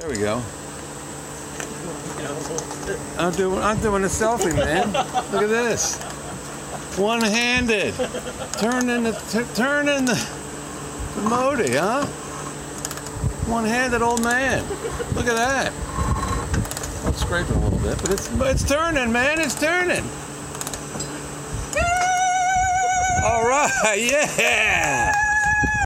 There we go. I'm doing I'm doing a selfie, man. Look at this. One-handed. Turning the t- turning the, the Modi, huh? One-handed old man. Look at that. I'm scraping a little bit, but it's it's turning, man. It's turning. All right, yeah.